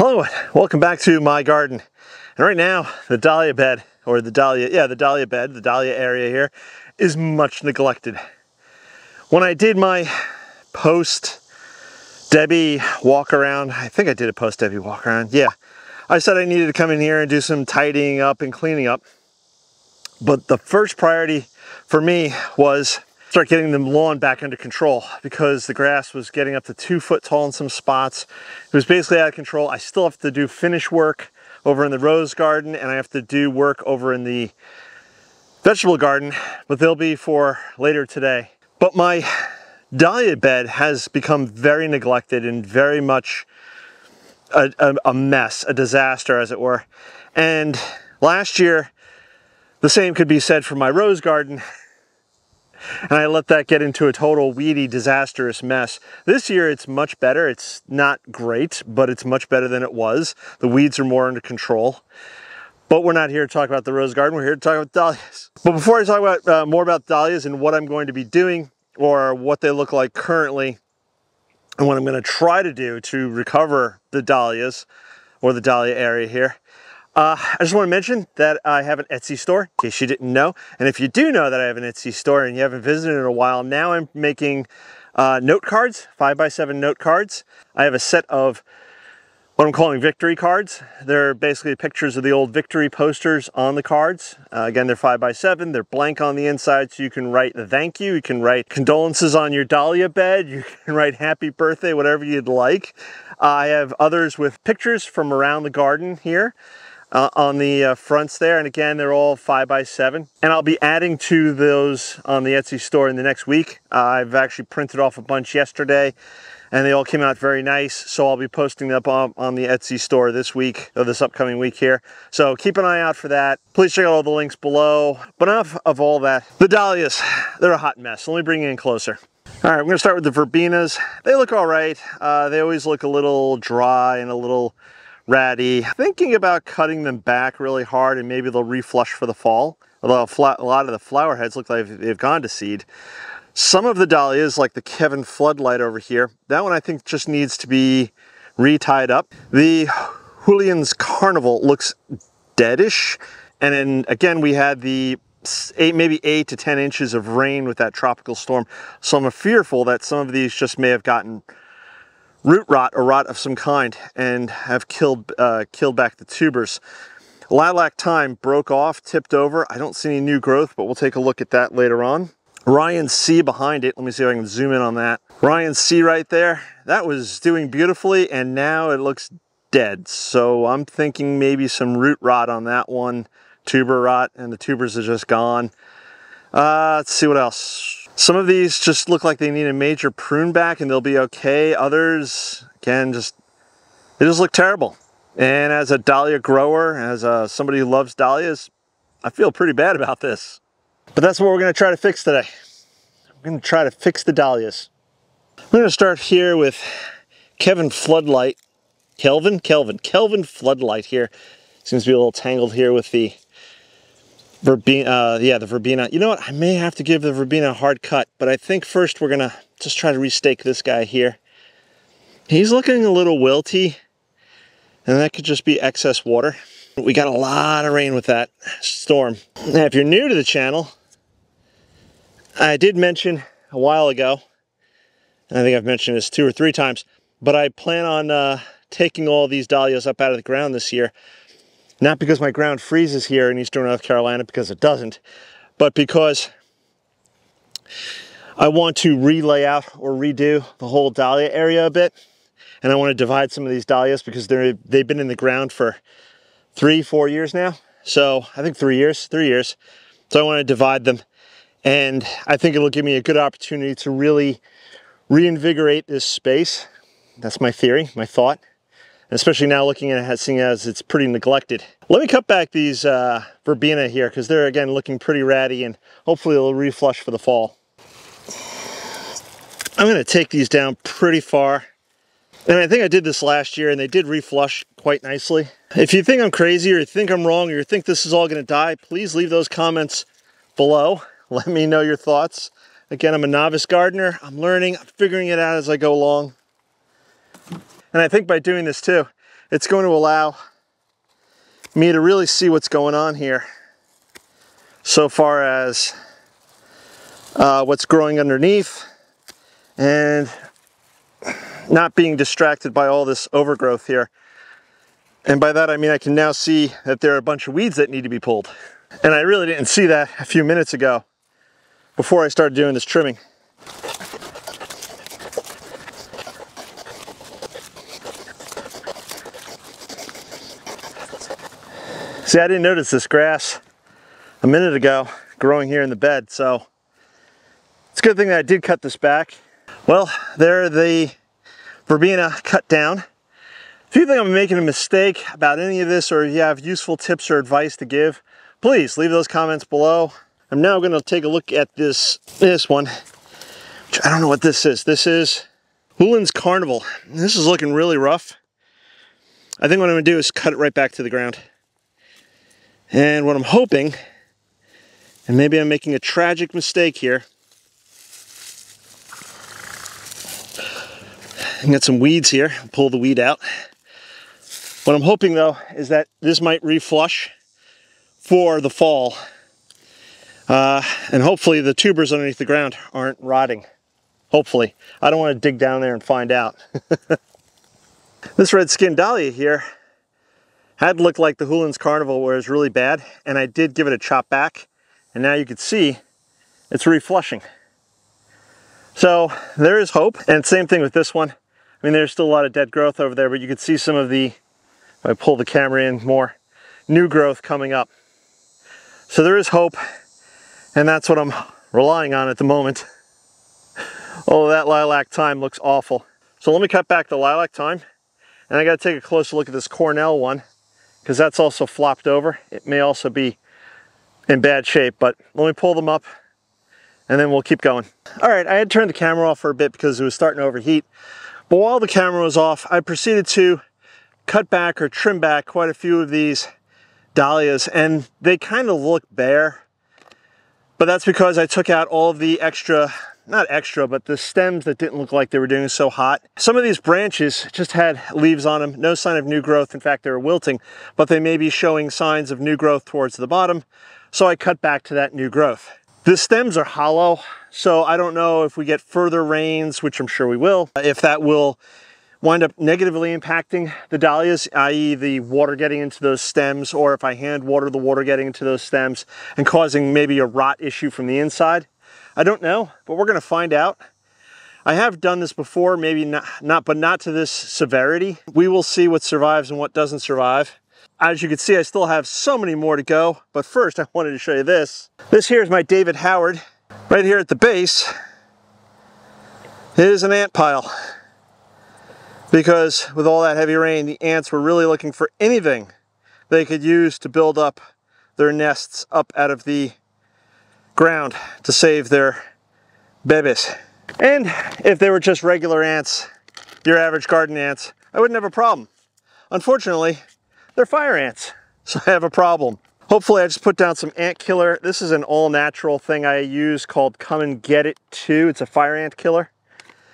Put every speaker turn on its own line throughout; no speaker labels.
Hello, welcome back to my garden. And right now, the dahlia bed, or the dahlia, yeah, the dahlia bed, the dahlia area here, is much neglected. When I did my post Debbie walk around, I think I did a post Debbie walk around, yeah. I said I needed to come in here and do some tidying up and cleaning up. But the first priority for me was start getting the lawn back under control because the grass was getting up to two foot tall in some spots. It was basically out of control. I still have to do finish work over in the rose garden and I have to do work over in the vegetable garden, but they'll be for later today. But my dahlia bed has become very neglected and very much a, a, a mess, a disaster as it were. And last year, the same could be said for my rose garden and I let that get into a total weedy, disastrous mess. This year it's much better. It's not great, but it's much better than it was. The weeds are more under control. But we're not here to talk about the rose garden. We're here to talk about dahlias. But before I talk about uh, more about dahlias and what I'm going to be doing or what they look like currently and what I'm going to try to do to recover the dahlias or the dahlia area here, uh, I just want to mention that I have an Etsy store, in case you didn't know. And if you do know that I have an Etsy store and you haven't visited in a while, now I'm making uh, note cards, 5x7 note cards. I have a set of what I'm calling victory cards. They're basically pictures of the old victory posters on the cards. Uh, again, they're 5x7. They're blank on the inside, so you can write thank you. You can write condolences on your dahlia bed. You can write happy birthday, whatever you'd like. Uh, I have others with pictures from around the garden here uh, on the uh, fronts there. And again, they're all five by seven. And I'll be adding to those on the Etsy store in the next week. Uh, I've actually printed off a bunch yesterday and they all came out very nice. So I'll be posting them up on, on the Etsy store this week or this upcoming week here. So keep an eye out for that. Please check out all the links below. But enough of all that. The dahlias, they're a hot mess. Let me bring you in closer. All right, I'm gonna start with the verbenas. They look all right. Uh, they always look a little dry and a little ratty. Thinking about cutting them back really hard and maybe they'll reflush for the fall. Although a lot of the flower heads look like they've gone to seed. Some of the dahlias, like the Kevin Floodlight over here, that one I think just needs to be re-tied up. The Julian's Carnival looks deadish. And then again, we had the eight, maybe eight to 10 inches of rain with that tropical storm. So I'm fearful that some of these just may have gotten root rot or rot of some kind and have killed, uh, killed back the tubers. Lilac Time broke off, tipped over. I don't see any new growth, but we'll take a look at that later on. Ryan C behind it. Let me see if I can zoom in on that. Ryan C right there. That was doing beautifully and now it looks dead. So I'm thinking maybe some root rot on that one, tuber rot, and the tubers are just gone. Uh, let's see what else. Some of these just look like they need a major prune back and they'll be okay. Others, again, just, they just look terrible. And as a dahlia grower, as a, somebody who loves dahlias, I feel pretty bad about this. But that's what we're gonna try to fix today. We're gonna try to fix the dahlias. We're gonna start here with Kevin Floodlight. Kelvin? Kelvin. Kelvin Floodlight here. Seems to be a little tangled here with the verbena, uh, yeah, the verbena. You know what? I may have to give the verbena a hard cut, but I think first we're gonna just try to restake this guy here. He's looking a little wilty, and that could just be excess water. We got a lot of rain with that storm. Now, if you're new to the channel, I did mention a while ago, and I think I've mentioned this two or three times, but I plan on uh, taking all these dahlias up out of the ground this year not because my ground freezes here in eastern North Carolina, because it doesn't, but because I want to relay out or redo the whole dahlia area a bit. And I want to divide some of these dahlias because they're, they've been in the ground for three, four years now. So I think three years, three years. So I want to divide them. And I think it'll give me a good opportunity to really reinvigorate this space. That's my theory, my thought especially now looking at it, seeing as it's pretty neglected. Let me cut back these uh, verbena here because they're again looking pretty ratty and hopefully they'll reflush for the fall. I'm going to take these down pretty far. And I think I did this last year and they did reflush quite nicely. If you think I'm crazy or you think I'm wrong or you think this is all going to die, please leave those comments below. Let me know your thoughts. Again, I'm a novice gardener. I'm learning, I'm figuring it out as I go along. And I think by doing this too, it's going to allow me to really see what's going on here so far as uh, what's growing underneath and not being distracted by all this overgrowth here. And by that I mean I can now see that there are a bunch of weeds that need to be pulled. And I really didn't see that a few minutes ago before I started doing this trimming. See, I didn't notice this grass a minute ago growing here in the bed, so it's a good thing that I did cut this back. Well, there the verbena cut down. If you think I'm making a mistake about any of this or you have useful tips or advice to give, please leave those comments below. I'm now going to take a look at this this one. I don't know what this is. This is Hulin's Carnival. This is looking really rough. I think what I'm to do is cut it right back to the ground. And what I'm hoping, and maybe I'm making a tragic mistake here, I got some weeds here, pull the weed out. What I'm hoping though is that this might reflush for the fall. Uh, and hopefully the tubers underneath the ground aren't rotting. Hopefully. I don't want to dig down there and find out. this red skin dahlia here had looked like the Hulin's Carnival where it was really bad, and I did give it a chop back, and now you can see it's reflushing. So there is hope, and same thing with this one. I mean, there's still a lot of dead growth over there, but you can see some of the, if I pull the camera in more, new growth coming up. So there is hope, and that's what I'm relying on at the moment. Oh, that lilac time looks awful. So let me cut back the lilac time, and I gotta take a closer look at this Cornel one because that's also flopped over. It may also be in bad shape, but let me pull them up and then we'll keep going. All right, I had turned the camera off for a bit because it was starting to overheat. But while the camera was off, I proceeded to cut back or trim back quite a few of these dahlias and they kind of look bare. But that's because I took out all of the extra not extra, but the stems that didn't look like they were doing so hot. Some of these branches just had leaves on them, no sign of new growth. In fact, they were wilting, but they may be showing signs of new growth towards the bottom. So I cut back to that new growth. The stems are hollow, so I don't know if we get further rains, which I'm sure we will, if that will wind up negatively impacting the dahlias, i.e. the water getting into those stems, or if I hand water the water getting into those stems and causing maybe a rot issue from the inside. I don't know, but we're gonna find out. I have done this before, maybe not, not, but not to this severity. We will see what survives and what doesn't survive. As you can see, I still have so many more to go, but first I wanted to show you this. This here is my David Howard. Right here at the base is an ant pile. Because with all that heavy rain, the ants were really looking for anything they could use to build up their nests up out of the ground to save their babies. And if they were just regular ants, your average garden ants, I wouldn't have a problem. Unfortunately, they're fire ants, so I have a problem. Hopefully I just put down some ant killer. This is an all natural thing I use called Come and Get It 2. It's a fire ant killer.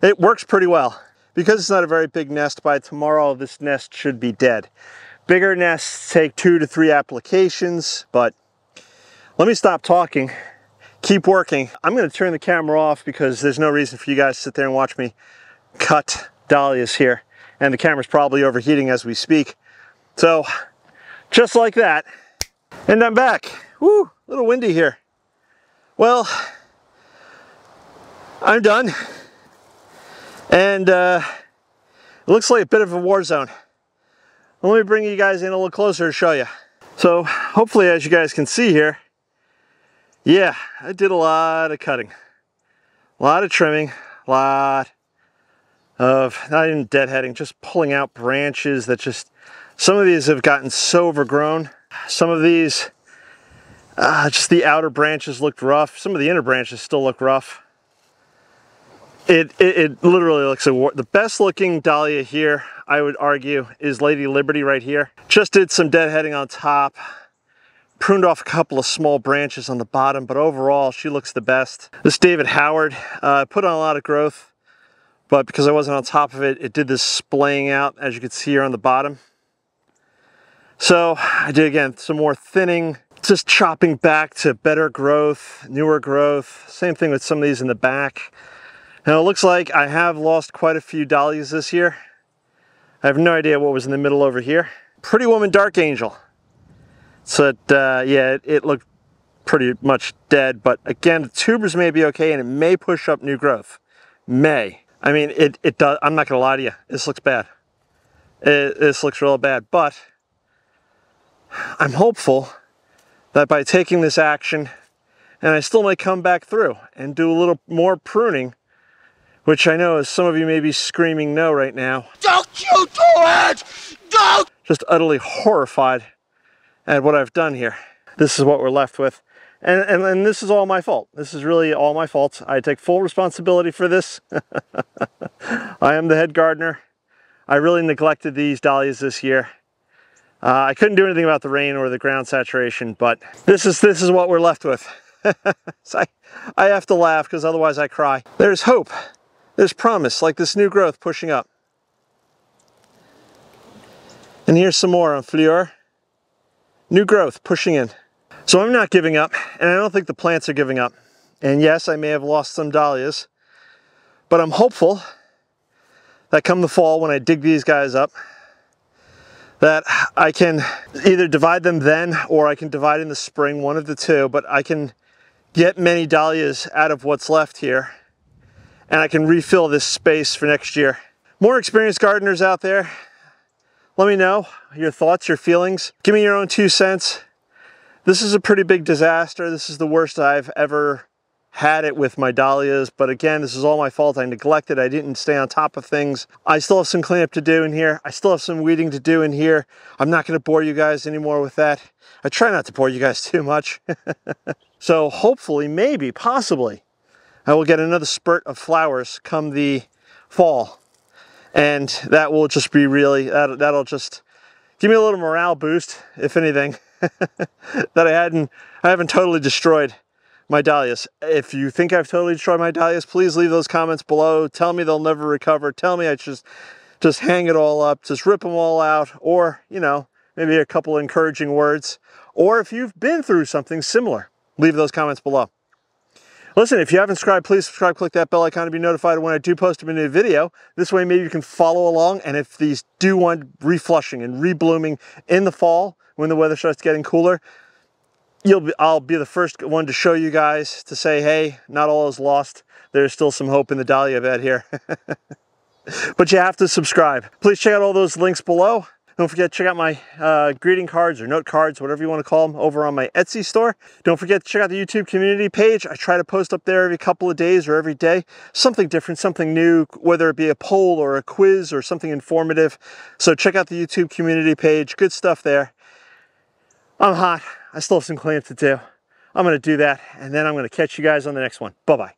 It works pretty well. Because it's not a very big nest, by tomorrow this nest should be dead. Bigger nests take two to three applications, but let me stop talking keep working. I'm gonna turn the camera off because there's no reason for you guys to sit there and watch me cut dahlias here. And the camera's probably overheating as we speak. So, just like that. And I'm back. Woo, a little windy here. Well, I'm done. And uh, it looks like a bit of a war zone. Let me bring you guys in a little closer to show you. So hopefully as you guys can see here, yeah, I did a lot of cutting, a lot of trimming, a lot of, not even deadheading, just pulling out branches that just, some of these have gotten so overgrown. Some of these, uh, just the outer branches looked rough. Some of the inner branches still look rough. It, it, it literally looks like the best looking dahlia here, I would argue, is Lady Liberty right here. Just did some deadheading on top pruned off a couple of small branches on the bottom, but overall she looks the best. This David Howard uh, put on a lot of growth, but because I wasn't on top of it, it did this splaying out, as you can see here on the bottom. So I did again, some more thinning, just chopping back to better growth, newer growth. Same thing with some of these in the back. Now it looks like I have lost quite a few dahlias this year. I have no idea what was in the middle over here. Pretty Woman Dark Angel. So it, uh, yeah, it, it looked pretty much dead, but again, the tubers may be okay and it may push up new growth. May. I mean, it, it does, I'm not gonna lie to you, this looks bad. It, this looks real bad, but I'm hopeful that by taking this action, and I still might come back through and do a little more pruning, which I know is some of you may be screaming no right now.
Don't you do it! Don't!
Just utterly horrified at what I've done here. This is what we're left with. And, and, and this is all my fault. This is really all my fault. I take full responsibility for this. I am the head gardener. I really neglected these dahlias this year. Uh, I couldn't do anything about the rain or the ground saturation, but this is this is what we're left with. so I, I have to laugh because otherwise I cry. There's hope. There's promise, like this new growth pushing up. And here's some more on Fleur. New growth pushing in. So I'm not giving up, and I don't think the plants are giving up. And yes, I may have lost some dahlias, but I'm hopeful that come the fall when I dig these guys up, that I can either divide them then or I can divide in the spring, one of the two, but I can get many dahlias out of what's left here and I can refill this space for next year. More experienced gardeners out there, let me know your thoughts, your feelings. Give me your own two cents. This is a pretty big disaster. This is the worst I've ever had it with my dahlias, but again, this is all my fault. I neglected, I didn't stay on top of things. I still have some cleanup to do in here. I still have some weeding to do in here. I'm not gonna bore you guys anymore with that. I try not to bore you guys too much. so hopefully, maybe, possibly, I will get another spurt of flowers come the fall. And that will just be really, that, that'll just give me a little morale boost, if anything, that I hadn't, I haven't totally destroyed my dahlias. If you think I've totally destroyed my dahlias, please leave those comments below. Tell me they'll never recover. Tell me I just just hang it all up, just rip them all out, or, you know, maybe a couple encouraging words. Or if you've been through something similar, leave those comments below. Listen, if you haven't subscribed, please subscribe, click that bell icon to be notified when I do post a new video. This way maybe you can follow along, and if these do want reflushing and reblooming in the fall, when the weather starts getting cooler, you'll be, I'll be the first one to show you guys to say, hey, not all is lost. There's still some hope in the dahlia bed here. but you have to subscribe. Please check out all those links below. Don't forget to check out my uh, greeting cards or note cards, whatever you want to call them, over on my Etsy store. Don't forget to check out the YouTube community page. I try to post up there every couple of days or every day, something different, something new, whether it be a poll or a quiz or something informative. So check out the YouTube community page. Good stuff there. I'm hot. I still have some cleanup to do. I'm going to do that, and then I'm going to catch you guys on the next one. Bye-bye.